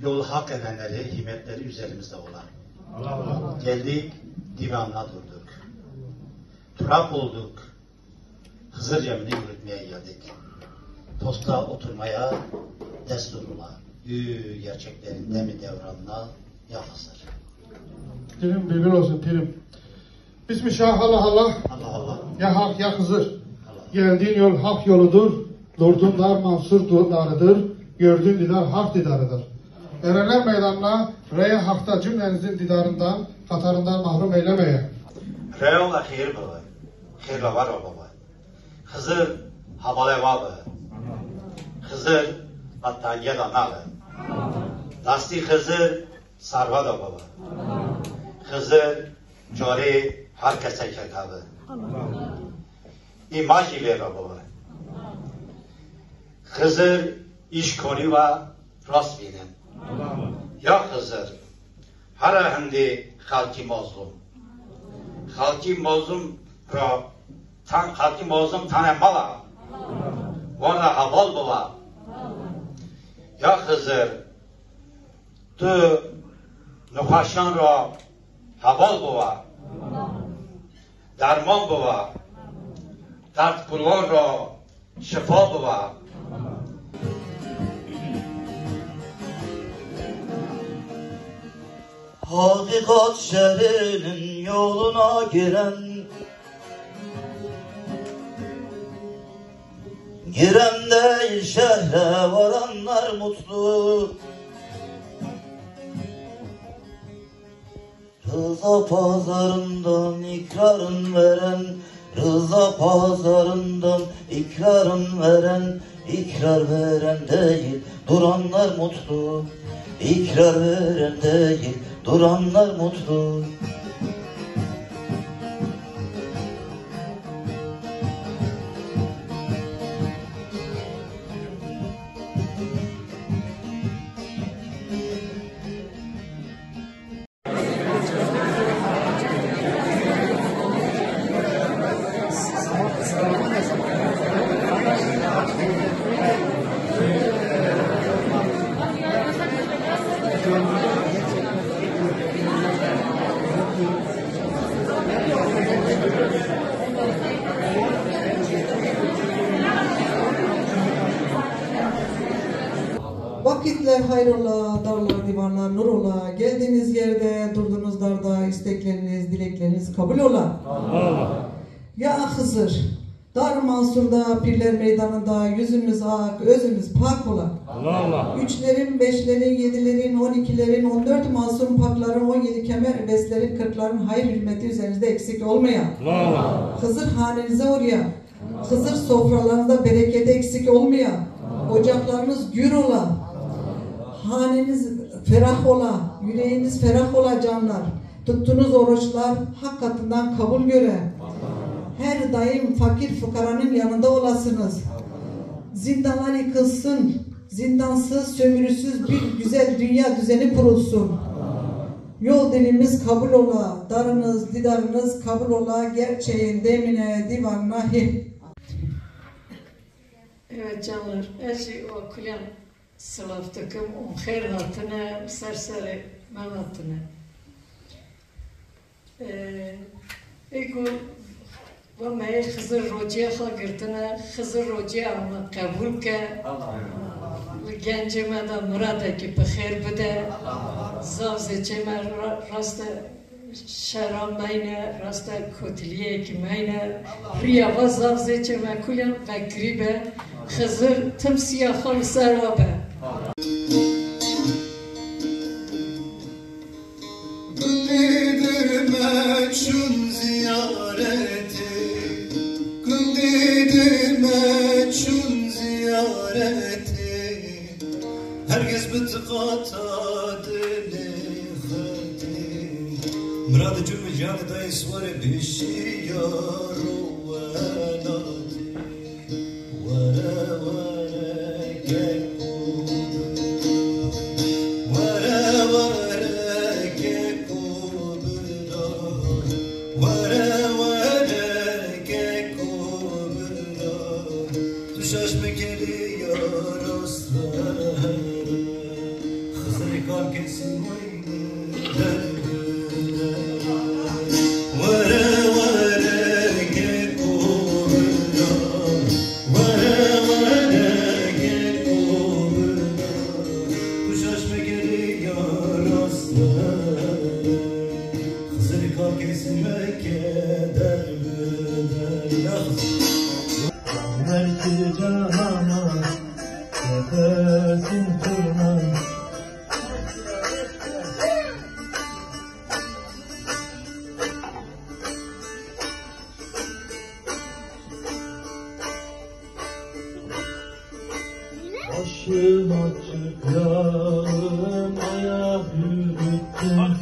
yol hak edenleri, himmetleri üzerimizde olan. Allah Allah. Geldik, divanla durduk. Turak olduk. Hızır cemini yürütmeye geldik. Posta oturmaya desturla. Yü gerçeklerinde mi devranla ya Hızır. Dilim bülbül olsun dilim. Bismillah Allah Allah. Allah Allah. Ya hak ya Hızır. Allah. Geldiğin yol hak yoludur. Durduğun dar mansur duvarıdır. Gördüğün didar hak didarıdır. Erenler meydanına reye hakta cümlenizin didarından, katarından mahrum eylemeye. Reyola hayır baba. Hayır var baba. Hızır havale var Hızır battaniye da nalı. Dasti Hızır sarva da baba. Hızır cari herkese ketabı. İmaj ile baba. Hızır iş konu ve rast binin. Ya Hızır, her hindi halki mazlum. Halki mazlum را تن خلقی موزم تن مالا وانا حوال بوا یا خزر تو نخاشان را حوال بوا درمان بوا درد کنوان را شفا بوا Hakikat şehrinin yoluna giren Giren değil şehre varanlar mutlu. Rıza pazarından ikrarın veren Rıza pazarından ikrarın veren ikrar veren değil duranlar mutlu. İkrar veren değil duranlar mutlu Vakitler hayrola, darlar divanlar nur ola. Geldiğiniz yerde, durduğunuz darda istekleriniz, dilekleriniz kabul ola. Ya Hızır, Dar Mansur'da, Pirler Meydanı'nda yüzümüz ak, özümüz pak ola. Üçlerin, beşlerin, yedilerin, on ikilerin, on dört masum pakların, on yedi kemer beslerin, kırkların hayır hürmeti üzerinizde eksik olmaya. Hızır hanenize oraya. Hızır sofralarınızda bereketi eksik olmaya. Ocaklarınız gür ola. Haneniz ferah ola. Yüreğiniz ferah ola canlar. Tuttuğunuz oruçlar hak katından kabul göre. Her daim fakir fukaranın yanında olasınız. Zindanlar yıkılsın. Zindansız, sömürüsüz bir güzel dünya düzeni kurulsun. Yol dilimiz kabul ola, darınız, didarınız kabul ola, gerçeğin demine, divanına hi. Evet canlar, eşi o kulen sılaftıkım, on her hatine, serseri menatine. Ego, و ما خزر روجه خا گرتنه خزر روجه اما قبول که. گنج ما دا مراده که بخیر بده. زازه چه ما راست شرام مینه راست کتلیه که مینه. ریا و زازه چه ما کلیم و گریبه. خزر تمسیه خال سرابه Herkes bıtıkata dili khati Murad cümle canı da isvare bişi yaru velati Vere چشم گریه راست داره خزر کار کسی مایده tersin tırnağım Başıma çıplağım ayak yürüttüm